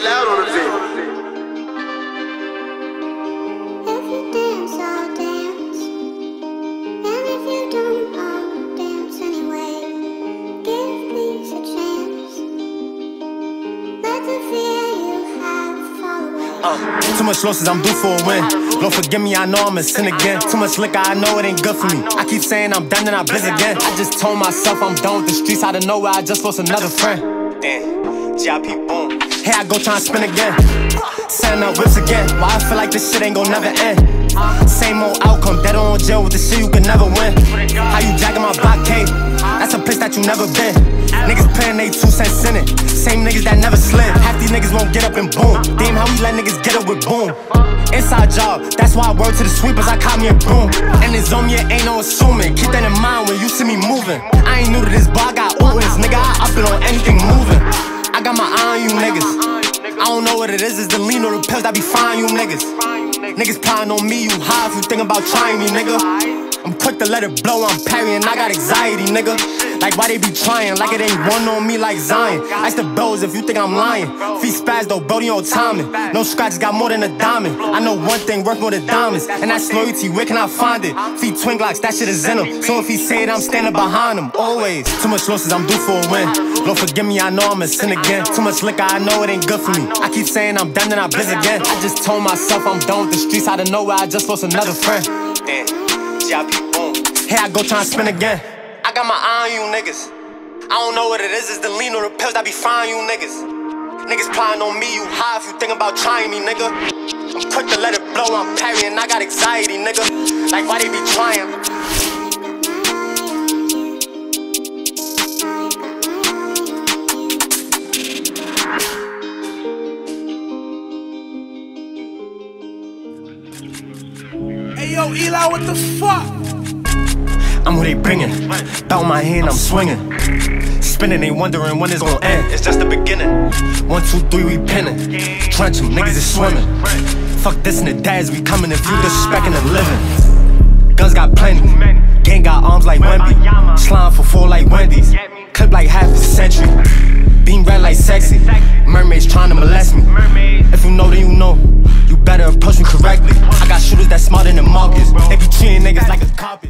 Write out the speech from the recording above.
DJ Loud on the beat. If you dance, I'll dance. And if you don't, I'll dance anyway. Give peace a chance. Let the fear you have fall away. Uh, too much losses, I'm due for a win. Lord forgive me, I know I'm a sin again. Too much liquor, I know it ain't good for me. I keep saying I'm done and I blizz again. I just told myself I'm done with the streets out of nowhere. I just lost another friend. Damn, GIP boom. Here I go try to spin again. Setting up whips again. Why I feel like this shit ain't gon' never end. Same old outcome, dead on jail with the shit you can never win. How you jacking my block blockade? That's a place that you never been. Niggas paying they two cents in it. Same niggas that never slid. Half these niggas won't get up and boom. Damn, how we let niggas get up with boom. Inside job, that's why I work to the sweepers, I caught me a broom. And it's on me, it ain't no assuming. Keep that in mind when you see me moving. I ain't new to this, but I got ootings, nigga. I up it on anything moving. What it is, it's the lean or the pills that be frying you niggas. Niggas plotting on me, you high if you think about trying me, nigga. I'm quick to let it blow, I'm parrying, I got anxiety, nigga. Like why they be trying, like it ain't one on me like Zion. Ice the bells if you think I'm lying. Feet spaz though, Brody on timing. No scratches got more than a diamond. I know one thing worth more than diamonds, and that's loyalty. Where can I find it? Feet twin glocks, that shit is in him. So if he say it, I'm standing behind him. Always. Too much losses, I'm due for a win. Lord forgive me, I know I'm a sin again. Too much liquor, I know it ain't good for me. I keep saying I'm done and I blizz again. I just told myself I'm done with the streets out of nowhere. I just lost another friend. Damn, GIP boom. Here I go trying to spin again. Got my eye on you niggas. I don't know what it is, it's the lean or the pills that be frying you niggas. Niggas plotting on me, you high if you think about trying me, nigga. I'm quick to let it blow, I'm parrying, I got anxiety, nigga. Like why they be trying? Hey yo, Eli, what the fuck? I'm who they bringing. Bout my hand, I'm swinging. Spinning, they wondering when it's gonna end. It's just the beginning. One, two, three, we pinning. Trench 'em, niggas is swimming. Fuck this and the dads, we coming if you disrespecting the living. Guns got plenty. Gang got arms like Wemby. Slime for four like Wendy's. Clip like half a century. Beam red like sexy. Mermaids trying to molest me. If you know, then you know. You better approach me correctly. I got shooters that smarter than Marcus. They be treating niggas like a carpet.